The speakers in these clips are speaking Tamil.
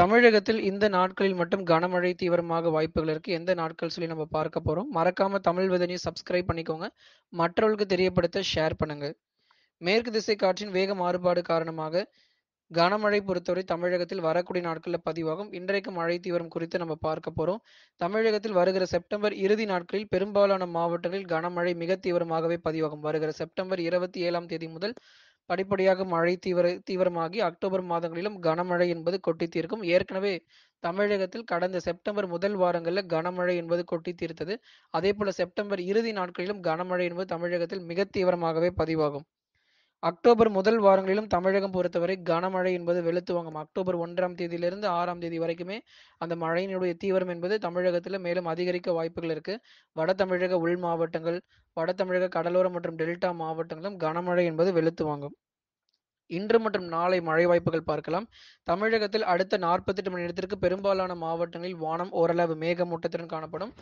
தமிழகத்தில் இந்த நாட்களில் மட்டும் கனமழை தீவிரமாக வாய்ப்புகள் இருக்கு. எந்த நாட்கள் சொல்லி நம்ம பார்க்க போறோம். மறக்காம தமிழ் விதனையை சப்ஸ்கிரைப் பண்ணிக்கோங்க. மற்றவர்களுக்கு தெரியப்படுத்த ஷேர் பண்ணுங்க. மேற்கு திசை காற்றின் வேக மாறுபாடு காரணமாக கனமழை பொறுத்தவரை தமிழகத்தில் வரக்கூடிய நாட்களில் பதிவாகும். இன்றைக்கு மழை தீவிரம் குறித்து நம்ம பார்க்க போறோம். தமிழகத்தில் வருகிற செப்டம்பர் இறுதி நாட்களில் பெரும்பாலான மாவட்டங்களில் கனமழை மிக தீவிரமாகவே பதிவாகும். வருகிற செப்டம்பர் 27ஆம் தேதி முதல் படிப்படியாக மழை தீவிர தீவிரமாகி அக்டோபர் மாதங்களிலும் கனமழை என்பது கொட்டி தீர்க்கும். ஏற்கனவே தமிழகத்தில் கடந்த செப்டம்பர் முதல் வாரங்களில் கனமழை என்பது கொட்டி தீர்த்தது. அதேபோல செப்டம்பர் இறுதி நாட்களிலும் கனமழை என்பது தமிழகத்தில் மிக தீவிரமாகவே பதிவாகும். அக்டோபர் முதல் வாரங்களிலும் தமிழகம் பொறுத்தவரை கனமழை என்பது வெளுத்து வாங்கும். அக்டோபர் ஒன்றாம் தேதியிலிருந்து ஆறாம் தேதி வரைக்குமே அந்த மழையினுடைய தீவிரம் என்பது தமிழகத்தில் மேலும் அதிகரிக்க வாய்ப்புகள் இருக்கு. வட தமிழக உள் மாவட்டங்கள், வட தமிழக கடலோர மற்றும் டெல்டா மாவட்டங்களும் கனமழை என்பது வெளுத்து வாங்கும். இன்று மற்றும் நாளை மழை வாய்ப்புகள் பார்க்கலாம். தமிழகத்தில் அடுத்த 48 மணி நேரத்திற்கு பெரும்பாலான மாவட்டங்களில் வானம் ஓரளவு மேகமூட்டத்துடன் காணப்படும்.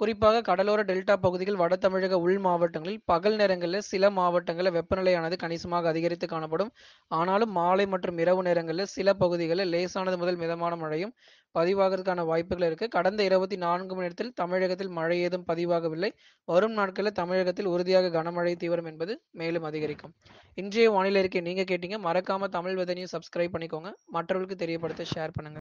குறிப்பாக கடலோர டெல்டா பகுதிகள், வட தமிழக உள் மாவட்டங்களில் பகல் நேரங்களில் சில மாவட்டங்களில் வெப்பநிலையானது கணிசமாக அதிகரித்து காணப்படும். ஆனாலும் மாலை மற்றும் இரவு நேரங்களில் சில பகுதிகளில் லேசானது முதல் மிதமான மழையும் பதிவாகறதுக்கான வாய்ப்புகள் இருக்கு. கடந்த 24 மணி நேரத்தில் தமிழகத்தில் மழை ஏதும் பதிவாகவில்லை. வரும் நாட்களில் தமிழகத்தில் உறுதியாக கனமழை தீவிரம் என்பது மேலும் அதிகரிக்கும். இன்றைய வானிலை இருக்கை நீங்க கேட்டீங்க. மறக்காம தமிழ் விதை சப்ஸ்கிரைப் பண்ணிக்கோங்க. மற்றவர்களுக்கு தெரியப்படுத்த ஷேர் பண்ணுங்க.